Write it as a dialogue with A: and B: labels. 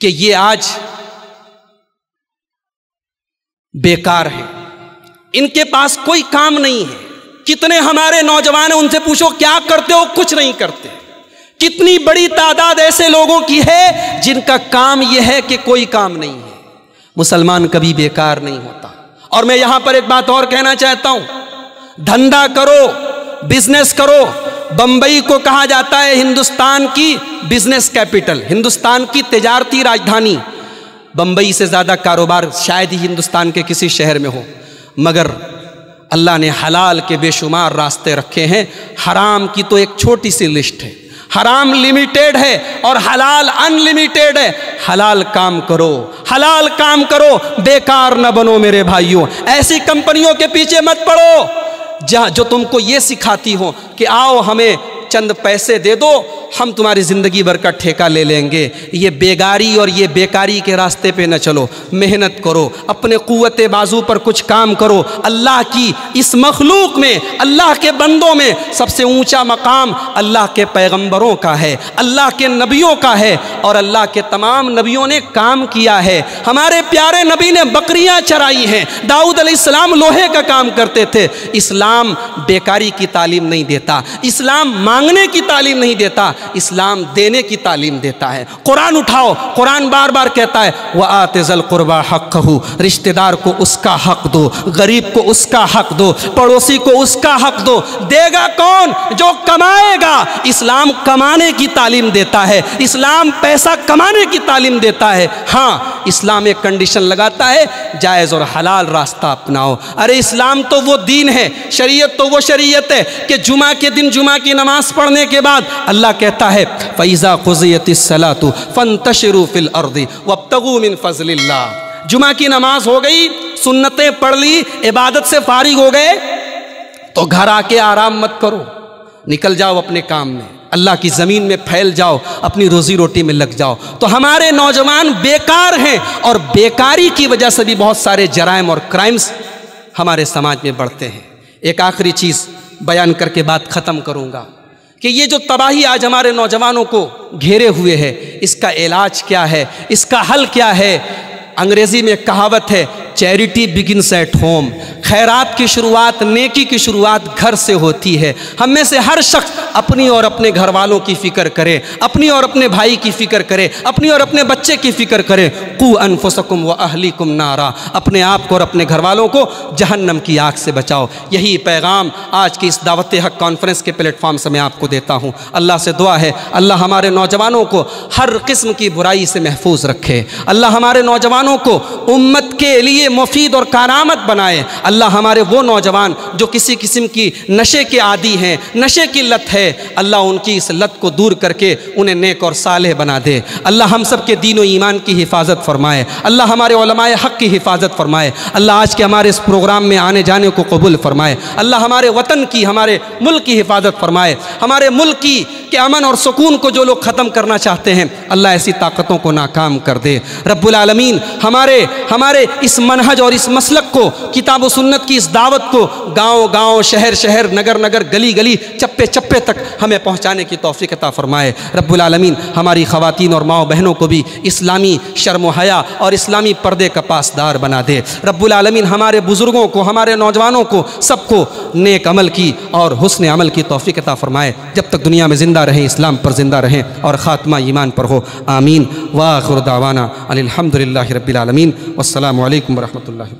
A: कि ये आज बेकार है। इनके पास कोई काम नहीं है। कितने हमारे नौजवान उनसे पूछो, क्या करते हो? कुछ नहीं करते। कितनी बड़ी तादाद ऐसे लोगों की है जिनका काम यह है कि कोई काम नहीं है। मुसलमान कभी बेकार नहीं होता। और मैं यहाँ पर एक बात और कहना चाहता हूँ। धंधा करो, बिज़नेस करो बंबई को कहा जाता है हिंदुस्तान की बिज़नेस कैपिटल हिंदुस्तान की तजारती राजधानी। बंबई से ज़्यादा कारोबार शायद ही हिंदुस्तान के किसी शहर में हो। मगर अल्लाह ने हलाल के बेशुमार रास्ते रखे हैं। हराम की तो एक छोटी सी लिस्ट है। हराम लिमिटेड है और हलाल अनलिमिटेड है। हलाल काम करो, हलाल काम करो, बेकार न बनो मेरे भाइयों। ऐसी कंपनियों के पीछे मत पड़ो। जहाँ जो तुमको ये सिखाती हो कि आओ हमें चंद पैसे दे दो, हम तुम्हारी ज़िंदगी भर का ठेका ले लेंगे। ये बेगारी और ये बेकारी के रास्ते पे न चलो। मेहनत करो, अपने क़ुत बाजू पर कुछ काम करो। अल्लाह की इस मखलूक में, अल्लाह के बंदों में सबसे ऊँचा मकाम अल्लाह के पैगंबरों का है, अल्लाह के नबियों का है और अल्लाह के तमाम नबियों ने काम किया है। हमारे प्यारे नबी ने बकरियाँ चराई हैं। दाऊद लोहे का काम करते थे। इस्लाम बेकारी की तालीम नहीं देता। इस्लाम मांगने की तालीम नहीं देता, इस्लाम देने की तालीम देता है। कुरान उठाओ, कुरान बार बार कहता है, वह आतजल कुरबा हक हो रिश्तेदार को उसका हक दो, गरीब को उसका हक दो, पड़ोसी को उसका हक दो, देगा कौन जो कमाएगा? इस्लाम कमाने की तालीम देता है, इस्लाम पैसा कमाने की तालीम देता है। हाँ इस्लाम एक कंडीशन लगाता है, जायज़ और हलाल रास्ता अपनाओ। अरे, इस्लाम तो वो दीन है, शरीयत तो वो शरीयत है, कि जुमा के दिन जुमा की नमाज़ पढ़ने के बाद अल्लाह कहता है फ़ैज़ा खुजियतलातु फ़न तशरू फ़िल अर्दी वबतगू मिन फ़जलिल्ला जुमा की नमाज़ हो गई, सुन्नतें पढ़ ली, इबादत से फारिग हो गए तो घर आके आराम मत करो। निकल जाओ अपने काम में। अल्लाह की ज़मीन में फैल जाओ, अपनी रोज़ी रोटी में लग जाओ। तो हमारे नौजवान बेकार हैं और बेकारी की वजह से भी बहुत सारे जराइम और क्राइम्स हमारे समाज में बढ़ते हैं। एक आखिरी चीज़ बयान करके बात ख़त्म करूँगा। कि ये जो तबाही आज हमारे नौजवानों को घेरे हुए है, इसका इलाज क्या है, इसका हल क्या है? अंग्रेज़ी में कहावत है चैरिटी बिगिनस एट होम खैरात की शुरुआत, नेकी की शुरुआत घर से होती है। हम में से हर शख्स अपनी और अपने घर वालों की फ़िक्र करे, अपनी और अपने भाई की फ़िक्र करे, अपनी और अपने बच्चे की फ़िक्र करे। कु अनफुसकुम व अहली कुम नारा। अपने आप को और अपने घर वालों को जहन्नम की आग से बचाओ। यही पैगाम आज की इस दावत हक कॉन्फ्रेंस के प्लेटफॉर्म से मैं आपको देता हूँ। अल्लाह से दुआ है, अल्लाह हमारे नौजवानों को हर किस्म की बुराई से महफूज रखे। अल्लाह हमारे नौजवानों को उम्मत के लिए मुफीद और कारामत बनाए। अल्लाह हमारे वो नौजवान जो किसी किस्म की नशे के आदि हैं, नशे की लत है, अल्लाह उनकी इस लत को दूर करके उन्हें नेक और साले बना दे। अल्लाह हम सब के दीन व ईमान की हिफाजत फरमाए। अल्लाह हमारे ओलमाए हक़ की हिफाजत फरमाए। अल्लाह आज के हमारे इस प्रोग्राम में आने जाने को कबूल फरमाए। अल्लाह हमारे वतन की, हमारे मुल्क की हिफाजत फरमाए। हमारे मुल्क की के अमन और सुकून को जो लोग ख़त्म करना चाहते हैं, अल्लाह ऐसी ताकतों को नाकाम कर दे। रब्बुल आलमीन, हमारे हमारे इस मनहज और इस मसलक को, किताब सुन्नत की इस दावत को गाँव गाँव शहर शहर नगर नगर गली गली चप्पे चप्पे तक हमें पहुँचाने की तौफ़ी अता फ़रमाए। रब्बुल आलमीन, हमारी ख़वातीन और माओ बहनों को भी इस्लामी शर्म हया और इस्लामी पर्दे का पासदार बना दे। रब्बुल आलमीन, हमारे बुज़ुर्गों को, हमारे नौजवानों को, सबको नेक अमल की और हुस्न अमल की तौफ़ी अता फ़रमाए। जब तक दुनिया में ज़िंदा रहें, इस्लाम पर ज़िंदा रहें और ख़ात्मा ईमान पर हो। आमीन। वाखुर दावाना अलहमदिल्ला रबीआलमीन अल्लाम वरहमल